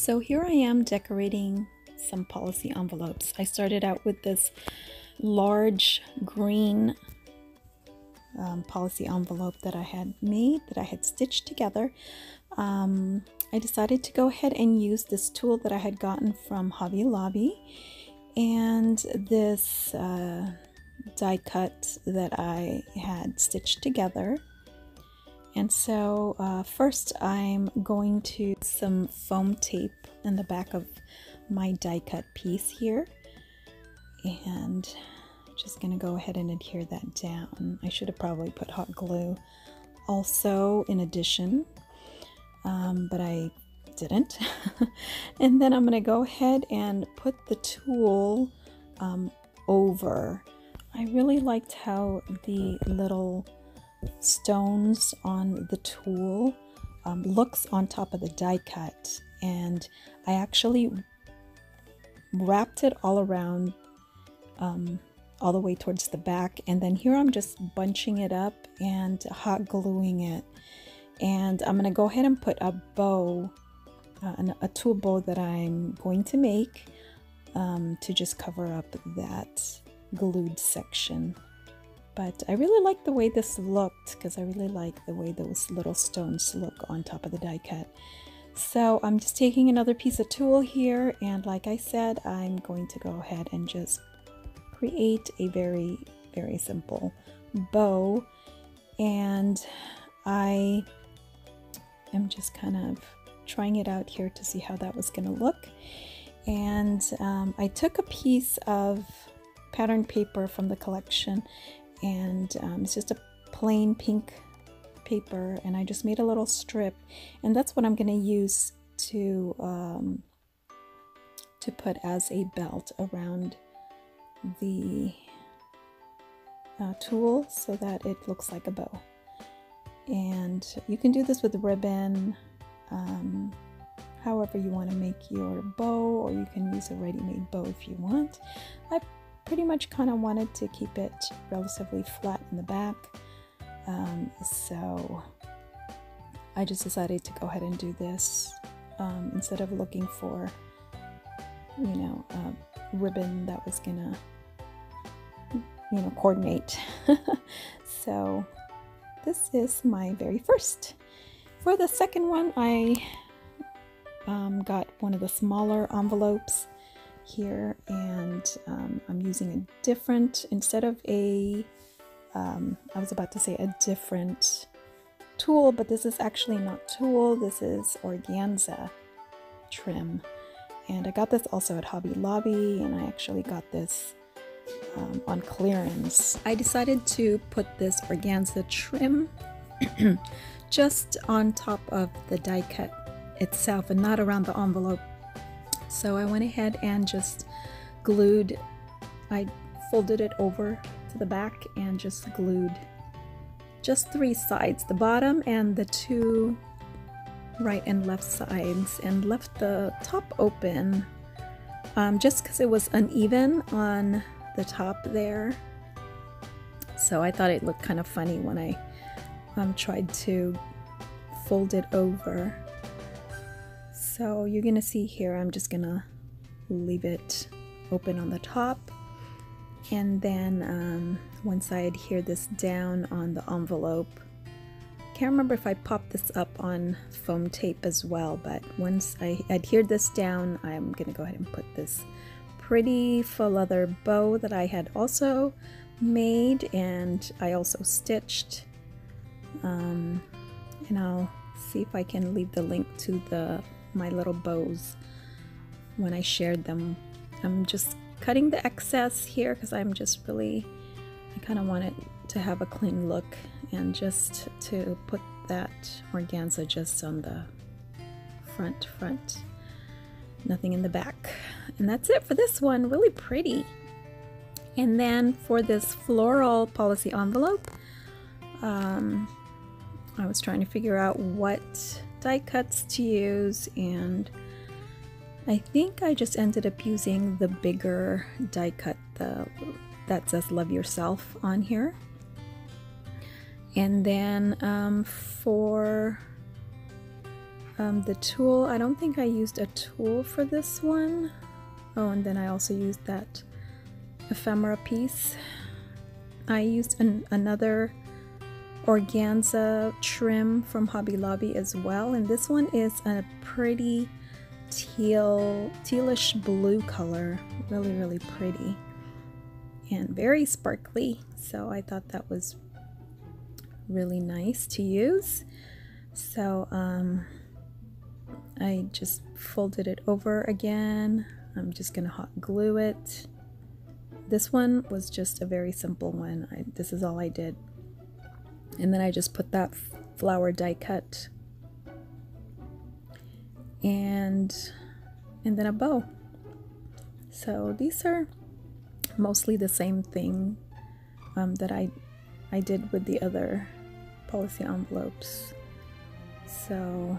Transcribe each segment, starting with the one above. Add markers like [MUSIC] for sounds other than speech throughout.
So here I am decorating some policy envelopes. I started out with this large green um, policy envelope that I had made, that I had stitched together. Um, I decided to go ahead and use this tulle that I had gotten from Hobby Lobby and this uh, die cut that I had stitched together. And so uh, first I'm going to some foam tape in the back of my die cut piece here and just gonna go ahead and adhere that down. I should have probably put hot glue also in addition, um, but I didn't. [LAUGHS] and then I'm gonna go ahead and put the tulle um, over. I really liked how the little stones on the tulle um, looks on top of the die cut. And I actually wrapped it all around um, all the way towards the back. And then here I'm just bunching it up and hot gluing it. And I'm gonna go ahead and put a bow uh, a tulle bow that I'm going to make um, to just cover up that glued section but I really like the way this looked because I really like the way those little stones look on top of the die cut. So I'm just taking another piece of tulle here and like I said I'm going to go ahead and just create a very very simple bow. And I am just kind of trying it out here to see how that was going to look. And um, I took a piece of pattern paper from the collection and um, it's just a plain pink paper and I just made a little strip and that's what I'm going to use to um, to put as a belt around the uh, tulle so that it looks like a bow. And you can do this with ribbon um, however you want to make your bow or you can use a ready-made bow if you want. I pretty much kind of wanted to keep it relatively flat in the back um, so I just decided to go ahead and do this um, instead of looking for, you know, a ribbon that was gonna, you know, coordinate. [LAUGHS] so this is my very first. For the second one, I um, got one of the smaller envelopes here and um, I'm using a different, instead of a um, I was about to say a different tulle, but this is actually not tulle, this is organza trim. And I got this also at Hobby Lobby, and I actually got this um, on clearance. I decided to put this organza trim [CLEARS THROAT] just on top of the die cut itself and not around the envelope. So I went ahead and just glued, I folded it over to the back and just glued just three sides, the bottom and the two right and left sides and left the top open um, just because it was uneven on the top there. So I thought it looked kind of funny when I um, tried to fold it over. So you're gonna see here, I'm just gonna leave it open on the top. And then um, once I adhere this down on the envelope. Can't remember if I popped this up on foam tape as well but once I adhered this down I'm gonna go ahead and put this pretty faux leather bow that I had also made and I also stitched. Um, and I'll see if I can leave the link to the my little bows when I shared them. I'm just cutting the excess here because I'm just really, I kind of want it to have a clean look and just to put that organza just on the front front. Nothing in the back. And that's it for this one really pretty. And then for this floral policy envelope um, I was trying to figure out what die cuts to use and I think I just ended up using the bigger die cut the, that says love yourself on here. And then um, for Um, the tulle, I don't think I used a tulle for this one. Oh, and then I also used that ephemera piece. I used an, another organza trim from Hobby Lobby as well, and this one is a pretty teal, tealish blue color. Really, really pretty and very sparkly. So I thought that was really nice to use. So um, I just folded it over again. I'm just gonna hot glue it. This one was just a very simple one. I, this is all I did. And then I just put that flower die cut and and then a bow. So these are mostly the same thing um, that I I did with the other policy envelopes. So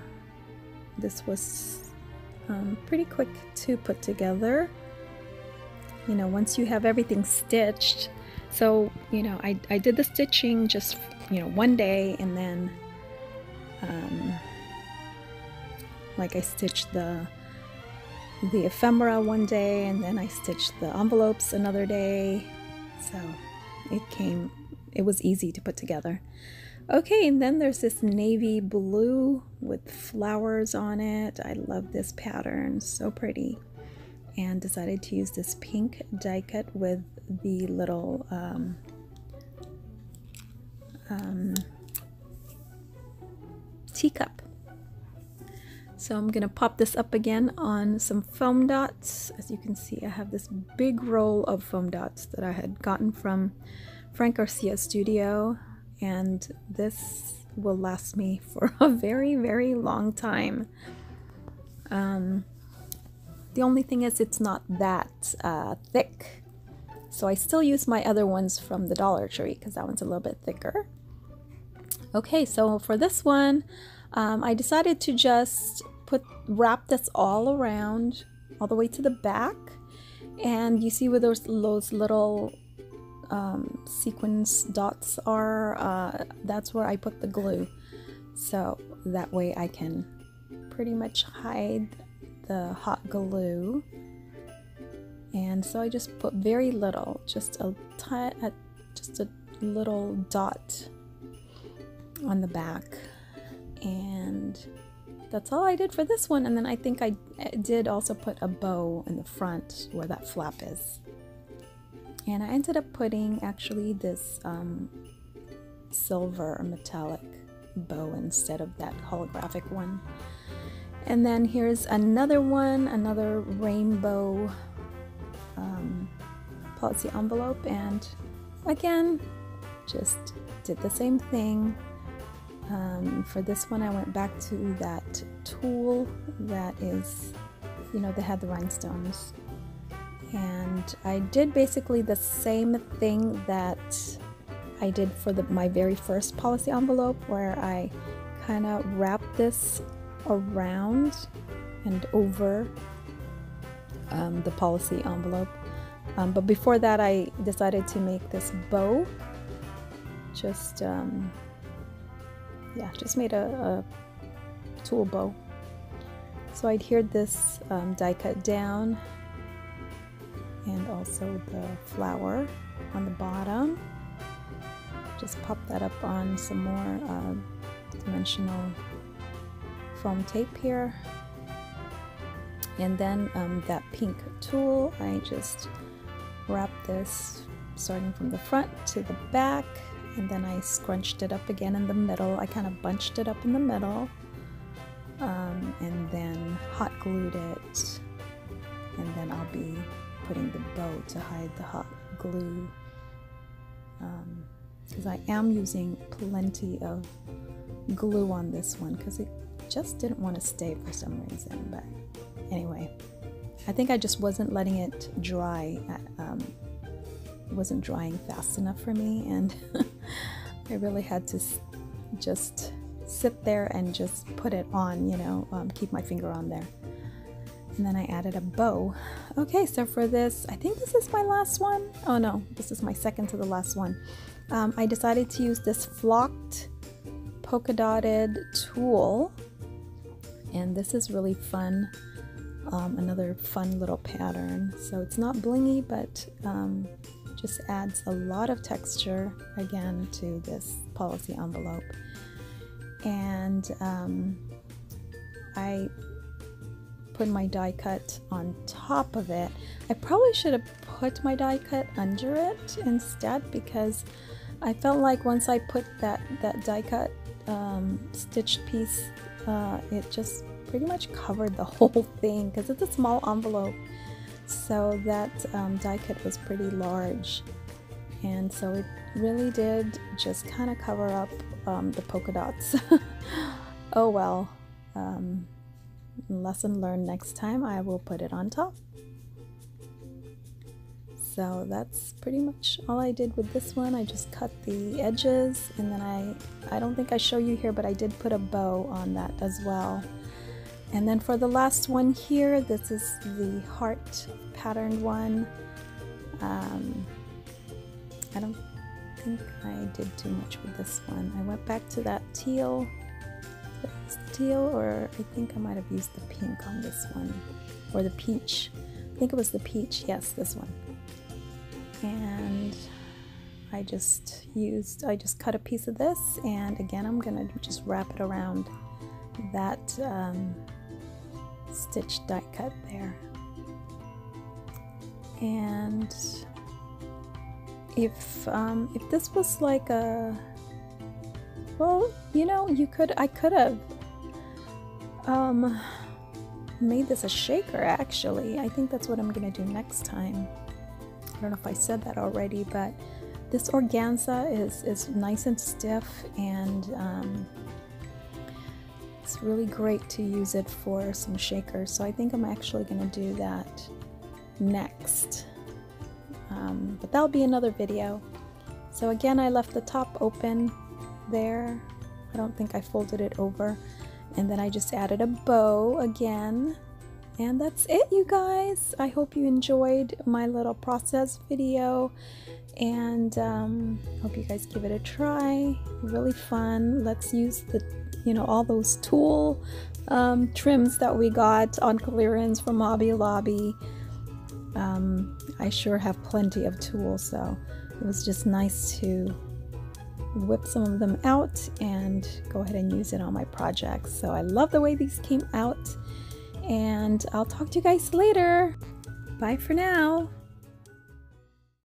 this was um, pretty quick to put together. You know, once you have everything stitched, so you know, I, I did the stitching just you know one day and then um, like I stitched the the ephemera one day and then I stitched the envelopes another day. So it came, it was easy to put together. Okay, and then there's this navy blue with flowers on it. I love this pattern, so pretty. And decided to use this pink die cut with the little um, um, teacup so I'm gonna pop this up again on some foam dots. As you can see, I have this big roll of foam dots that I had gotten from Frank Garcia Studio, and this will last me [LAUGHS] for a very, very long time. Um, the only thing is it's not that uh, thick. So I still use my other ones from the Dollar Tree because that one's a little bit thicker. Okay, so for this one, um, I decided to just put wrap this all around all the way to the back. And you see where those, those little um, sequence dots are? Uh, that's where I put the glue. So that way I can pretty much hide the hot glue. And so I just put very little just a just a little dot on the back and that's all I did for this one. And then I think I did also put a bow in the front where that flap is. And I ended up putting actually this um, silver metallic bow instead of that holographic one. And then here's another one, another rainbow um, policy envelope. And again, just did the same thing um, for this one, I went back to that tulle that is, you know, they had the rhinestones. And I did basically the same thing that I did for the, my very first policy envelope, where I kind of wrapped this around and over um, the policy envelope. Um, but before that, I decided to make this bow. Just um, yeah, just made a, a tulle bow. So I adhered this um, die cut down and also the flower on the bottom. Just pop that up on some more uh, dimensional foam tape here. And then um, that pink tulle, I just wrap this starting from the front to the back and then I scrunched it up again in the middle. I kind of bunched it up in the middle um, and then hot glued it and then I'll be putting the bow to hide the hot glue because um, I am using plenty of glue on this one because it just didn't want to stay for some reason but anyway I think I just wasn't letting it dry at, um, wasn't drying fast enough for me and [LAUGHS] I really had to just sit there and just put it on, you know, um, keep my finger on there. And then I added a bow. Okay, so for this, I think this is my last one. Oh no, this is my second to the last one. Um, I decided to use this flocked polka dotted tulle and this is really fun um, another fun little pattern so it's not blingy but um, just adds a lot of texture again to this policy envelope. And um, I put my die cut on top of it. I probably should have put my die cut under it instead because I felt like once I put that that die cut um, stitched piece uh, it just pretty much covered the [LAUGHS] whole thing because it's a small envelope so that um, die cut was pretty large. And so it really did just kind of cover up um, the polka dots. [LAUGHS] Oh well um, lesson learned next time I will put it on top. So that's pretty much all I did with this one. I just cut the edges and then I I don't think I show you here but I did put a bow on that as well. And then for the last one here, this is the heart patterned one. Um, I don't think I did too much with this one. I went back to that teal, teal, or I think I might have used the pink on this one, or the peach. I think it was the peach. Yes, this one. And I just used, I just cut a piece of this, and again, I'm gonna just wrap it around that um, stitch die cut there. And if um, if this was like a well, you know, you could I could have um, made this a shaker actually. I think that's what I'm gonna do next time. I don't know if I said that already, but this organza is is nice and stiff and um, it's really great to use it for some shakers. So I think I'm actually to do that next. Um, but that'll be another video. So again, I left the top open there. I don't think I folded it over. And then I just added a bow again. And that's it, you guys. I hope you enjoyed my little process video. And um, hope you guys give it a try. Really fun. Let's use the you know all those tulle um, trims that we got on clearance from Hobby Lobby. Um, I sure have plenty of tulles, so it was just nice to whip some of them out and go ahead and use it on my projects. So I love the way these came out, and I'll talk to you guys later. Bye for now.